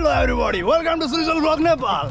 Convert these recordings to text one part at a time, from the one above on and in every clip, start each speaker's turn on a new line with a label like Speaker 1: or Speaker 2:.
Speaker 1: Hello everybody, welcome to Srijal Vlog Nepal.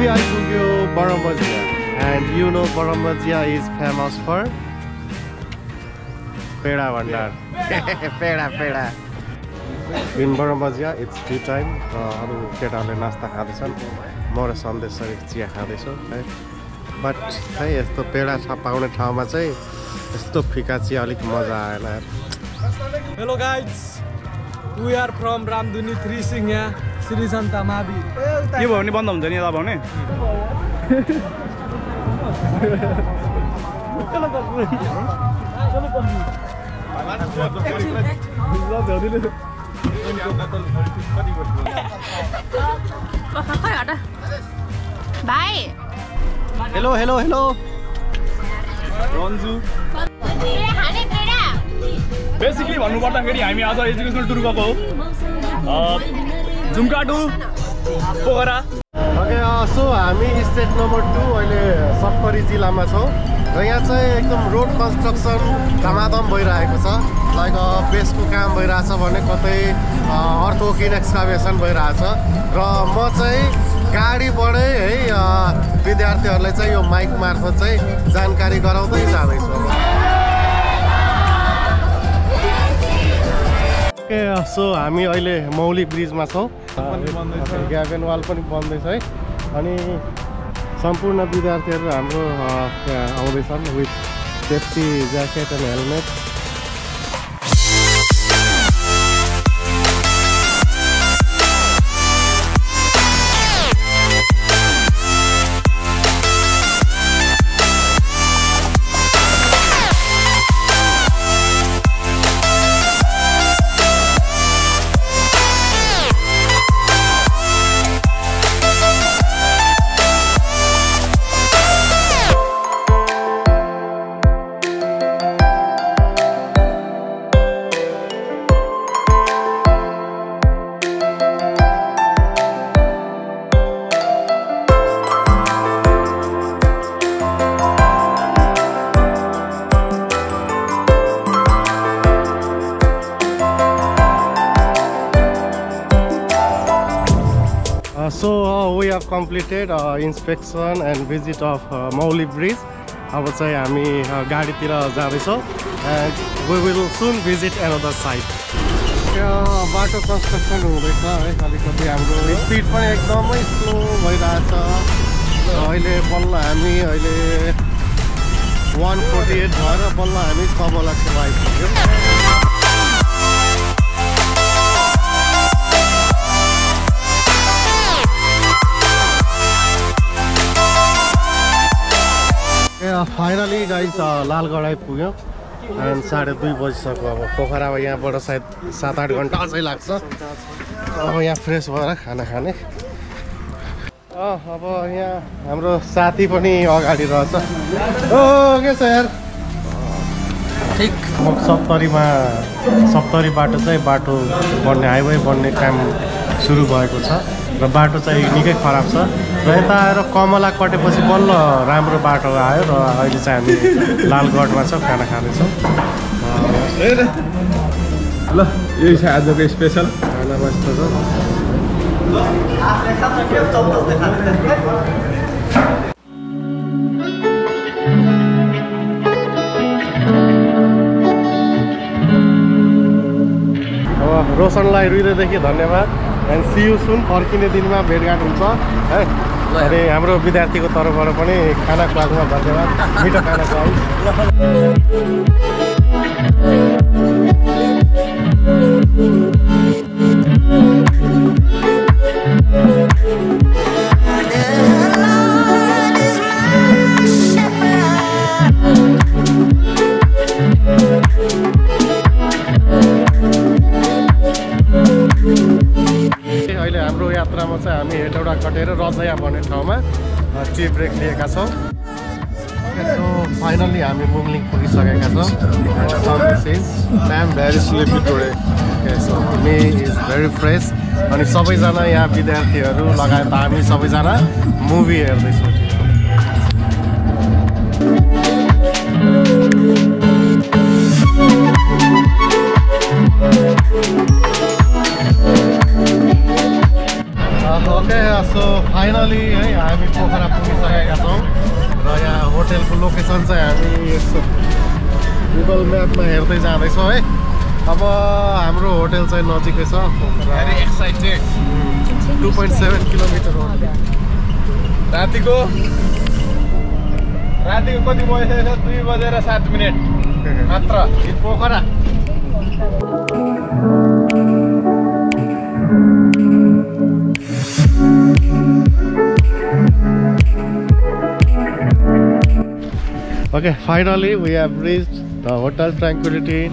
Speaker 2: हामी आइपुग्यो Baramjhiya and you know Baramjhiya is famous for peda Bhandar peda peda in Baramjhiya it's tea time र अरू केटाहरूले नास्ता खाँदैछन् म र सन्देश सर चिया खाँदैछु है बट है यस्तो पेडा छ पाउने ठाउँमा चाहिँ यस्तो फिका चिया अलिक मजा आएन यार
Speaker 3: Hello guys, we are from Ramduni 3 Santa Mabi.
Speaker 1: के भयो भने बन्द हुन्छ नि यता भने।
Speaker 4: भाइ।
Speaker 1: Hello hello hello Ranju. Basically भन्नुपर्दाखेरि हामी आज एजुकेसनल टुर गएको हो। Jhumka to Pokhara.
Speaker 2: Okay so हामी स्टेट नम्बर टू अहिले सप्तरी जिल्लामा छौँ र यहाँ चाहिँ एकदम रोड कन्स्ट्रक्सन धमाधम भइरहेको छ। लाइक बेसको काम भइरहेछ भने कतै अर्थोकिन एक्सकाभेसन भइरहेछ। र म चाहिँ गाडीबाटै है विद्यार्थीहरूलाई चाहिँ यो माइक मार्फत चाहिँ जानकारी गराउँदै जाँदैछु। ओके सो हामी अहिले मौली ब्रिजमा छौँ। ग्याबेन वाल पनि बन्दैछ है। अनि सम्पूर्ण विद्यार्थीहरू हाम्रो आउँदैछन् with safety jacket and helmet So we have completed uh, inspection and visit of uh, Mauli Bridge. अब चाहिँ हामी गाडीतिर जाँदैछौँ and we will soon visit another side बाटो कन्स्ट्रक्सन हुँदैछ है अलिकति हाम्रो स्पिड पनि एकदमै स्लो भइरहेछ। अहिले बल्ल हामी अहिले वान फोर्टी एट भएर बल्ल हामी कमला छेउ आइपुग्यौँ फाइनली गाइस लालगढ आइपुग्यौँ एन्ड साढे दुई बजिसक्यो अब। पोखरा यहाँबाट सायद सात आठ घन्टा अझै लाग्छ। अब यहाँ फ्रेस भएर खाना खाने। अब यहाँ हाम्रो साथी पनि अगाडि रहेछ। ओ के छ यार? ठिक। सप्तरीमा सप्तरी बाटो चाहिँ बाटो बन्ने हाइवे बन्ने काम सुरु भएको छ र बाटो चाहिँ निकै खराब छ र यता आएर कमला कटेपछि बल्ल राम्रो बाटो आयो र अहिले चाहिँ हामी लालगढमा छौँ खाना खाँदैछौँ।
Speaker 3: ल यही छ आजको स्पेसल।
Speaker 2: खाना मस्तो छ। रोशनलाई रुइदेखि धन्यवाद। एन्ड सियु सुन फर्किने दिनमा भेटघाट हुन्छ है? अनि हाम्रो विद्यार्थीको तर्फबाट पनि खाना खुवाएकोमा धन्यवाद। मिठो खाना खुवाऊ रजया भन्ने ठाउँमा टी ब्रेक लिएका छौँ। सो फाइनल्ली हामी मुङलिङ पुगिसकेका छौँ। मे इज भेरी फ्रेस अनि सबैजना यहाँ विद्यार्थीहरू लगायत हामी सबैजना मुभी हेर्दैछौँ। गुगल म्यापमा हेर्दै जाँदैछौँ है। अब हाम्रो होटेल चाहिँ नजिकै छ। टु पोइन्ट सेभेन किलोमिटर हो।
Speaker 3: रातिको रातिको कति बजिसकेको छ? दुई बजेर सात मिनट। मात्र
Speaker 2: Pokhara. Okay, finally we have reached the Hotel Tranquility.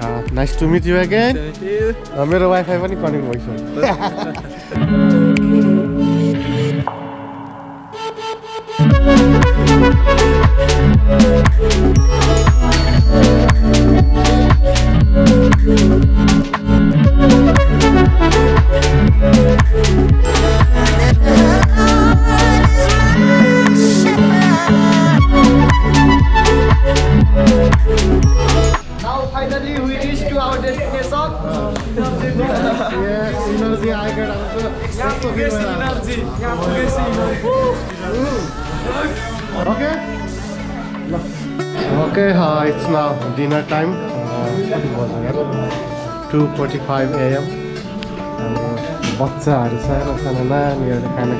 Speaker 2: Uh, nice to meet you again. Uh, मेरो वाइफाई पनि कनेक्ट भइसक्यो Okay, uh, it's now dinner time. Uh, कति बज्यो यार? 2:45 AM. बच्चाहरू सानो सानो नानीहरूले खाना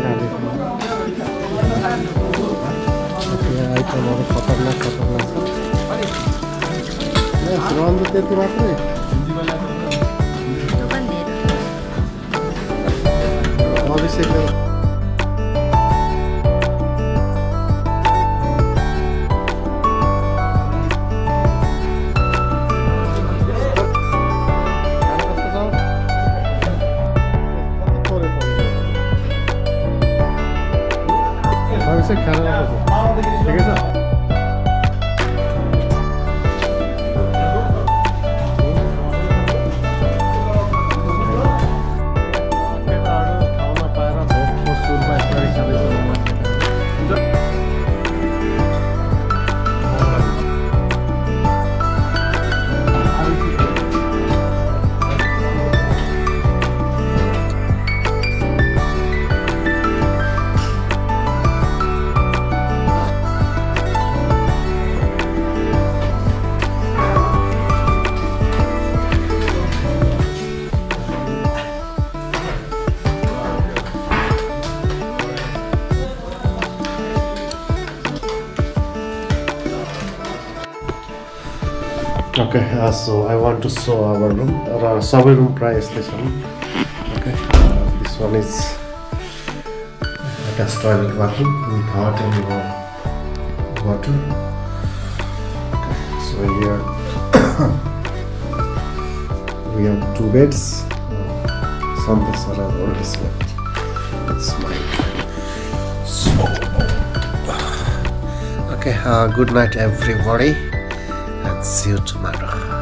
Speaker 2: यहाँ आइटमहरू खतरनाक खतरनाक रन्जु त्यति मात्रै अभिषेक अभिषेक खाना ठिकै छ okay uh, so I want to show our room uh, our survey room price this one okay uh, this one is uh, attached toilet bathroom with hot and warm water. Okay so here we have two beds. Uh, some beds are already slept. It's my so okay good night everybody and see you tomorrow.